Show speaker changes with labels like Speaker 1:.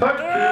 Speaker 1: Fuck!